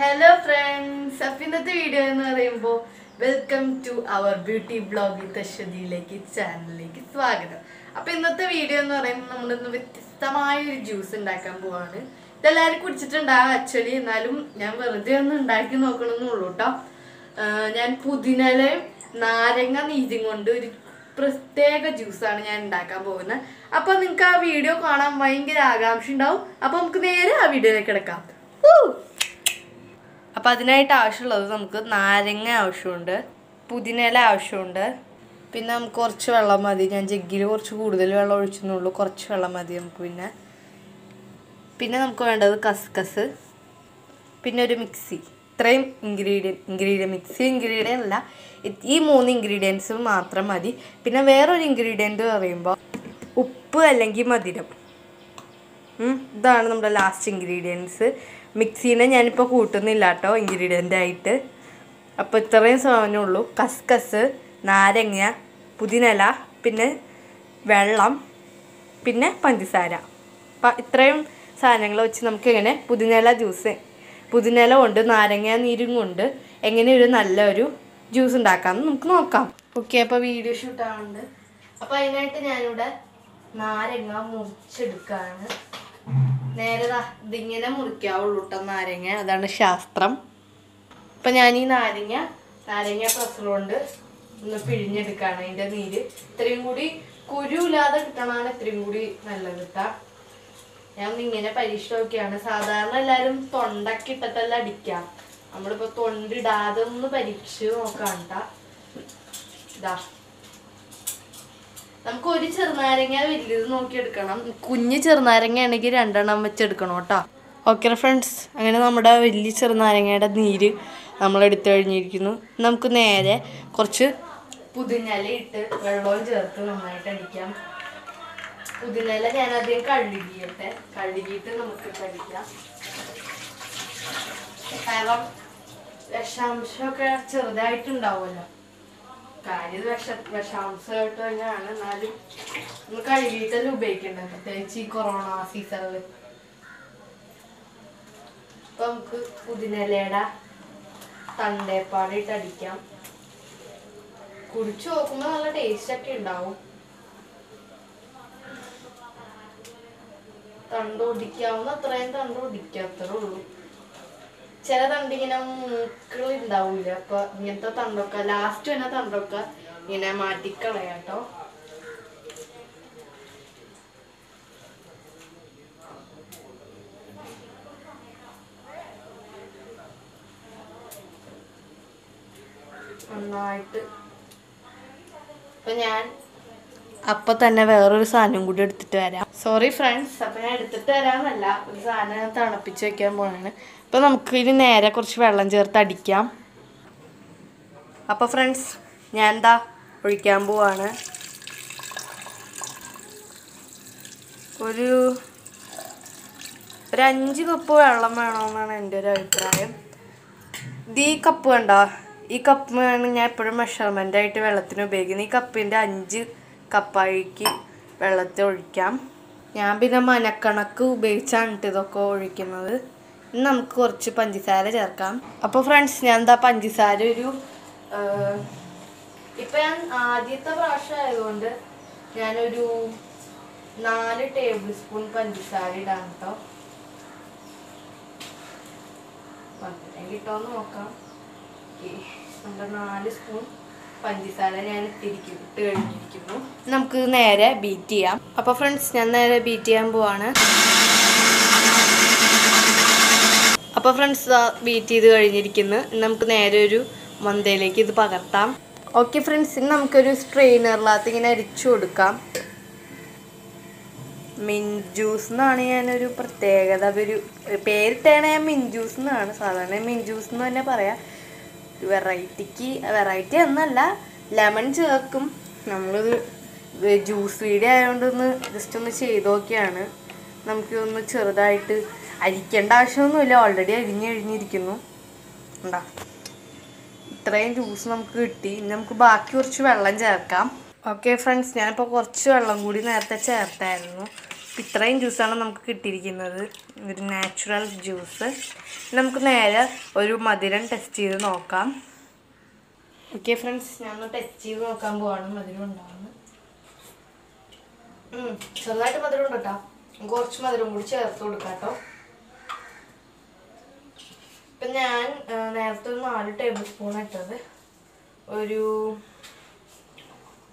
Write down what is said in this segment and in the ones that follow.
Hello friends അപ്പം ഇന്നത്തെ video എന്ന് പറയുമ്പോൾ welcome to our beauty blog with അശ്വതിയിലേക്ക് ചാനലിലേക്ക് സ്വാഗതം. അപ്പം ഇന്നത്തെ വീഡിയോ എന്ന് പറയുമ്പോൾ നമ്മളിന്ന് വ്യത്യസ്തമായ ഒരു ജ്യൂസ് ഉണ്ടാക്കാൻ പോവാണ്. ഇതെല്ലാവരും കുടിച്ചിട്ടുണ്ടാകും ആക്ച്വലി എന്നാലും ഞാൻ വെറുതെ ഒന്ന് ഉണ്ടാക്കി നോക്കണമെന്നുള്ളൂ കേട്ടോ ഞാൻ പുതിനലയും നാരങ്ങ നീരും കൊണ്ട് ഒരു പ്രത്യേക ജ്യൂസാണ് ഞാൻ ഉണ്ടാക്കാൻ പോകുന്നത്. അപ്പം നിങ്ങൾക്ക് ആ വീഡിയോ കാണാൻ ഭയങ്കര ആകാംക്ഷ ഉണ്ടാവും അപ്പം നമുക്ക് നേരെ ആ വീഡിയോയിലേക്ക് കിടക്കാം. അപ്പം അതിനായിട്ട് ആവശ്യമുള്ളത് നമുക്ക് നാരങ്ങ ആവശ്യമുണ്ട് പുതിനയില ആവശ്യമുണ്ട്. പിന്നെ നമുക്ക് കുറച്ച് വെള്ളം മതി. ഞാൻ ജഗ്ഗിൽ കുറച്ച് കൂടുതൽ വെള്ളം ഒഴിച്ചെന്നുള്ളൂ. കുറച്ച് വെള്ളം മതി നമുക്ക് പിന്നെ. പിന്നെ നമുക്ക് വേണ്ടത് കസ്കസ് പിന്നെ ഒരു മിക്സി. ഇത്രയും ഇൻഗ്രീഡിയൻ ഇൻഗ്രീഡിയൻ മിക്സി ഇൻഗ്രീഡിയൻ അല്ല. ഈ മൂന്ന് ഇൻഗ്രീഡിയൻസ് മാത്രം മതി. പിന്നെ വേറൊരു ഇൻഗ്രീഡിയന്റ് പറയുമ്പോൾ ഉപ്പ് അല്ലെങ്കിൽ മധുരം. ഇതാണ് നമ്മുടെ ലാസ്റ്റ് ഇൻഗ്രീഡിയൻസ് മിക്സീനെ ഞാനിപ്പോൾ കൂട്ടുന്നില്ല കേട്ടോ ഇൻഗ്രീഡിയന്റ് ആയിട്ട്. അപ്പോൾ ഇത്രയും സാധനമുള്ളൂ. കസ്കസ് നാരങ്ങ പുതിനല പിന്നെ വെള്ളം പിന്നെ പഞ്ചസാര. അപ്പം ഇത്രയും സാധനങ്ങൾ വെച്ച് നമുക്കെങ്ങനെ പുതിനല ജ്യൂസ് പുതിനല കൊണ്ട് നാരങ്ങ നീരും കൊണ്ട് എങ്ങനെ ഒരു നല്ലൊരു ജ്യൂസ് ഉണ്ടാക്കാമെന്ന് നമുക്ക് നോക്കാം. ഓക്കെ അപ്പോൾ വീഡിയോ ഷൂട്ട് ആവുന്നുണ്ട് അപ്പോൾ അതിനായിട്ട് ഞാനിവിടെ നാരങ്ങ മുറിച്ചെടുക്കുകയാണ് ഇതിങ്ങനെ മുറിക്കാവുള്ളൂ കേട്ടോ നാരങ്ങ. അതാണ് ശാസ്ത്രം. അപ്പം ഞാൻ ഈ നാരങ്ങ നാരങ്ങ പ്രസർ കൊണ്ട് ഒന്ന് പിഴിഞ്ഞെടുക്കുകയാണ് അതിന്റെ നീര്. ഇത്രയും കൂടി കുരുവില്ലാതെ കിട്ടണമാണ് ഇത്രയും കൂടി നല്ലത് കിട്ടാ ഞാൻ ഇങ്ങനെ പരീക്ഷ നോക്കിയാണ്. സാധാരണ എല്ലാവരും തൊണ്ടൊക്കെ ഇട്ടിട്ടല്ല അടിക്കുക നമ്മളിപ്പോൾ തൊണ്ടിടാതെ ഒന്ന് പരീക്ഷിച്ച് നോക്കാം കേട്ടാ ഇതാ നമുക്ക് ഒരു ചെറുനാരങ്ങ വലിയത് നോക്കിയെടുക്കണം. കുഞ്ഞ് ചെറുനാരങ്ങ ആണെങ്കിൽ രണ്ടെണ്ണം വെച്ചെടുക്കണം കേട്ടോ. ഓക്കെ ഫ്രണ്ട്സ് അങ്ങനെ നമ്മുടെ വലിയ ചെറുനാരങ്ങയുടെ നീര് നമ്മൾ എടുത്തു കഴിഞ്ഞിരിക്കുന്നു. നമുക്ക് നേരെ കുറച്ച് പുതിനല ഇട്ട് വെള്ളവും ചേർത്ത് നന്നായിട്ട് അടിക്കാം. പുതിനല ഞാൻ ആദ്യം കഴുകിയട്ടെ കഴുകിയിട്ട് നമുക്ക് അടിക്കാം കാരണം വിഷാംശമൊക്കെ ചെറുതായിട്ടുണ്ടാവുമല്ലോ. കാര്യം വിഷ വിഷാംശമായിട്ട് തന്നെയാണ് എന്നാലും നമ്മൾ കഴുകിയിട്ടല്ലേ ഉപയോഗിക്കേണ്ടത് പ്രത്യേകിച്ച് ഈ കൊറോണ സീസണിൽ ഇപ്പൊ നമുക്ക് പുതിനലയുടെ തണ്ടേപ്പാടിട്ട് അടിക്കാം. കുടിച്ചു നോക്കുമ്പോ നല്ല ടേസ്റ്റ് ഒക്കെ ഉണ്ടാവും. തണ്ട് ഒടിക്കാവുന്ന അത്രയും തണ്ട് ഒടിക്കാത്തതേ ഉള്ളൂ. ചില തണ്ട് ഇങ്ങനെ മൂക്കൾ ഉണ്ടാവൂല. അപ്പൊ ഇങ്ങനത്തെ തണ്ടൊക്കെ ലാസ്റ്റ് തന്നെ തണ്ടൊക്കെ ഇങ്ങനെ മാറ്റിക്കളയാട്ടോ നന്നായിട്ട്. അപ്പൊ ഞാൻ അപ്പൊ തന്നെ വേറൊരു സാധനം കൂടി എടുത്തിട്ട് വരാം. സോറി ഫ്രണ്ട്സ് അപ്പം ഞാൻ എടുത്തിട്ട് തരാമെന്നല്ല. ഒരു സാധനം തണുപ്പിച്ച് വെക്കാൻ പോകണാണ് അപ്പൊ നമുക്ക് ഇനി നേരെ കുറച്ച് വെള്ളം ചേർത്ത് അടിക്കാം. അപ്പോൾ ഫ്രണ്ട്സ് ഞാൻ എന്താ ഒഴിക്കാൻ പോവാണ്. ഒരു ഒരു അഞ്ച് കപ്പ് വെള്ളം വേണമെന്നാണ് എന്റെ ഒരു അഭിപ്രായം. ഇത് ഈ കപ്പ് വേണ്ട ഈ കപ്പ് ആണ് ഞാൻ എപ്പോഴും മെഷർമെന്റ് ആയിട്ട് വെള്ളത്തിന് ഉപയോഗിക്കുന്നത്. ഈ കപ്പിന്റെ അഞ്ച് കപ്പായിക്ക് വെള്ളത്തിൽ ഒഴിക്കാം. ഞാൻ പിന്നെ മനക്കണക്ക് ഉപയോഗിച്ചാണ് ഇതൊക്കെ ഒഴിക്കുന്നത്. ഇനി നമുക്ക് കുറച്ച് പഞ്ചസാര ചേർക്കാം. അപ്പോൾ ഫ്രണ്ട്സ് ഞാൻ എന്താ പഞ്ചസാര ഒരു ഇപ്പം ഞാൻ ആദ്യത്തെ പ്രാവശ്യം ആയതുകൊണ്ട് ഞാനൊരു നാല് ടേബിൾ സ്പൂൺ പഞ്ചസാര ഇടാം കേട്ടോ കിട്ടുമെന്ന് നോക്കാം. നമ്മുടെ നാല് സ്പൂൺ പഞ്ചസാര ഞാൻ ഇട്ടിരിക്കുന്നു ഇട്ട് കഴിഞ്ഞിരിക്കുന്നു. നമുക്ക് നേരെ ബീറ്റ് ചെയ്യാം. അപ്പോൾ ഫ്രണ്ട്സ് ഞാൻ നേരെ ബീറ്റ് ചെയ്യാൻ പോവാണ്. അപ്പോൾ ഫ്രണ്ട്സ് ബീറ്റ് ചെയ്ത് കഴിഞ്ഞിരിക്കുന്നു. നമുക്ക് നേരെ ഒരു മന്തയിലേക്ക് ഇത് പകർത്താം. ഓക്കെ ഫ്രണ്ട്സ് ഇനി നമുക്കൊരു സ്ട്രെയിനറിനകത്ത് ഇങ്ങനെ അരിച്ചു കൊടുക്കാം. മിൻ ജ്യൂസ് എന്നാണ് ഞാനൊരു പ്രത്യേകത. ഒരു പേരിട്ടാണ് ഞാൻ മിൻ ജ്യൂസ് എന്നാണ് സാധാരണ മിൻ ജ്യൂസ് എന്ന് തന്നെ പറയാം. വെറൈറ്റിക്ക് വെറൈറ്റി എന്നല്ല ലെമൺ ചേർക്കും. നമ്മളിത് ജ്യൂസ് വീഡിയോ ആയതുകൊണ്ട് ഒന്ന് ജസ്റ്റ് ഒന്ന് ചെയ്ത് നോക്കിയാണ് നമുക്ക് ഒന്ന് ചെറുതായിട്ട് അരിക്കേണ്ട ആവശ്യമൊന്നുമില്ല. ഓൾറെഡി അരിഞ്ഞ് കഴിഞ്ഞിരിക്കുന്നു. ഉണ്ടാ ഇത്രയും ജ്യൂസ് നമുക്ക് കിട്ടി. ഇനി നമുക്ക് ബാക്കി കുറച്ച് വെള്ളം ചേർക്കാം. ഓക്കെ ഫ്രണ്ട്സ് ഞാനിപ്പോൾ കുറച്ച് വെള്ളം കൂടി നേരത്തെ ചേർത്തായിരുന്നു. ഇത്രയും ജ്യൂസാണ് നമുക്ക് കിട്ടിയിരിക്കുന്നത്. ഒരു നാച്ചുറൽ ജ്യൂസ് നമുക്ക് നേരെ ഒരു മധുരം ടെസ്റ്റ് ചെയ്ത് നോക്കാം. ഓക്കെ ഫ്രണ്ട്സ് ഞാൻ ടെസ്റ്റ് ചെയ്ത് നോക്കാൻ പോവാണ്. മധുരം ഉണ്ടാവുന്നത് ചെറുതായിട്ട് മധുരം ഉണ്ട് കേട്ടോ കുറച്ച് മധുരം കൂടി ചേർത്ത് കൊടുക്കാം കേട്ടോ. ഇപ്പം ഞാൻ നേരത്തെ ഒരു നാല് ടേബിൾ സ്പൂൺ ഇട്ടത്. ഒരു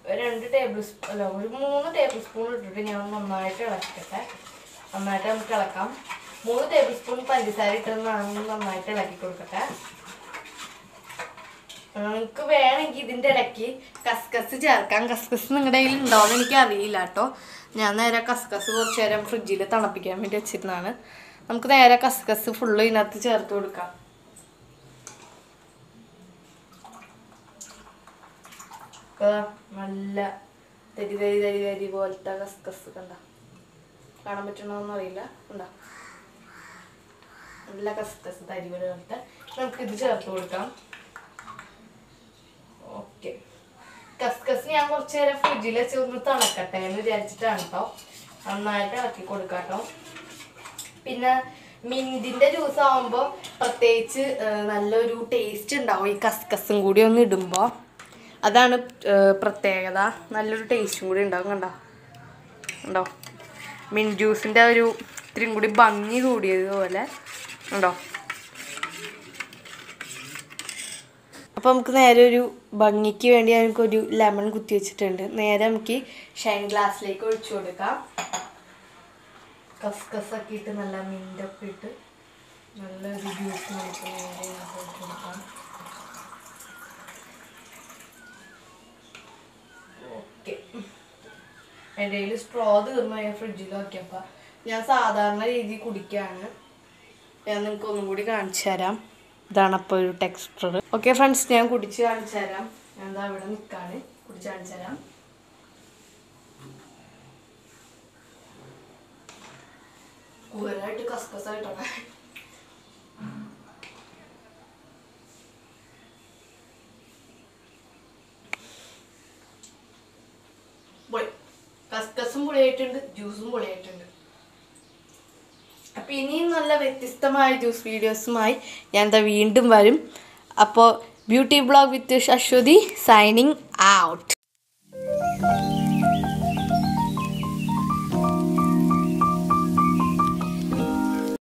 രണ്ട് ടേബിൾ സ്പൂൺ അല്ല ഒരു മൂന്ന് ടേബിൾ സ്പൂൺ ഇട്ടിട്ട് ഞാൻ നന്നായിട്ട് ഇളക്കട്ടെ. നന്നായിട്ട് നമുക്ക് ഇളക്കാം. മൂന്ന് ടേബിൾ സ്പൂൺ പഞ്ചസാര ഇട്ടത് ഞാൻ നന്നായിട്ട് ഇളക്കി കൊടുക്കട്ടെ. നിങ്ങൾക്ക് വേണമെങ്കിൽ ഇതിന്റെ ഇടയ്ക്ക് കസ്കസ് ചേർക്കാം. കസ്കസ് നിങ്ങളുടെ കയ്യിൽ ഉണ്ടോയെന്ന് എനിക്ക് അറിയില്ല കേട്ടോ. ഞാൻ നേരെ കസ്കസ് കുറച്ച് നേരം ഫ്രിഡ്ജിൽ തണുപ്പിക്കാൻ വേണ്ടി വെച്ചിരുന്നതാണ്. നമുക്ക് നേരെ കസ്കസ് ഫുള്ള് ഇതിനകത്ത് ചേർത്ത് കൊടുക്കാം. നല്ല തരി തരി തരി തരി പോലത്തെ കസ്കസ് കണ്ട കാണാൻ പറ്റണോന്ന് അറിയില്ല. കണ്ടോ നല്ല കസ്കസ് തരി പോലെ പോലത്തെ. നമുക്ക് ഇത് ചേർത്ത് കൊടുക്കാം. ഓക്കെ. കസ്കസ് ഞാൻ കുറച്ച് നേരം ഫ്രിഡ്ജിൽ വെച്ച് ഒന്ന് തണക്കട്ടെ എന്ന് വിചാരിച്ചിട്ടാണ് കേട്ടോ നന്നായിട്ട് ഇളക്കി കൊടുക്കാം കേട്ടോ പിന്നെ മിന്തിന്റെ ജ്യൂസ് ആവുമ്പോൾ പ്രത്യേകിച്ച് നല്ലൊരു ടേസ്റ്റ് ഉണ്ടാവും ഈ കസ്കസും കൂടി ഒന്ന് ഇടുമ്പോൾ അതാണ് പ്രത്യേകത. നല്ലൊരു ടേസ്റ്റും കൂടി ഉണ്ടാവും കണ്ടോ? ഉണ്ടോ മിൻ ജ്യൂസിന്റെ ഒരു ഇത്രയും കൂടി ഭംഗി കൂടിയതുപോലെ ഉണ്ടോ അപ്പോൾ നമുക്ക് നേരെ ഒരു ഭംഗിക്ക് വേണ്ടി നമുക്കൊരു ലെമൺ കുത്തി വെച്ചിട്ടുണ്ട്. നേരെ നമുക്ക് ഷൈൻ ഗ്ലാസ്സിലേക്ക് ഒഴിച്ചു കൊടുക്കാം. കസ്കസൊക്കെ ഇട്ട് നല്ല മിന്റൊക്കെ ഇട്ട് നല്ലൊരു ജ്യൂസ് നമുക്ക് നേരെ എന്റെ കയ്യിൽ സ്ട്രോ തീർന്നു ഞാൻ ഫ്രിഡ്ജിൽ നോക്കിയപ്പോൾ ഞാൻ സാധാരണ രീതിയിൽ കുടിക്കുകയാണ് ഞാൻ നിങ്ങൾക്ക് ഒന്നും കൂടി കാണിച്ചു തരാം. ഇതാണ് അപ്പോൾ ഒരു ടെക്സ്ചർ ഓക്കെ ഫ്രണ്ട്സ് ഞാൻ കുടിച്ച് കാണിച്ചു തരാം. ഞാൻ എന്താ ഇവിടെ നിൽക്കാണ് കുടിച്ച് കാണിച്ചു തരാം. കൂടുതലായിട്ട് കസ്കസായിട്ടാണ് കസ്കസും പൊളിയായിട്ടുണ്ട് ജ്യൂസും പൊളിയായിട്ടുണ്ട് അപ്പോൾ ഇനിയും നല്ല വ്യത്യസ്തമായ ജ്യൂസ് വീഡിയോസുമായി ഞാൻ എന്താ വീണ്ടും വരും. അപ്പോൾ beauty blog with Aswathy signing out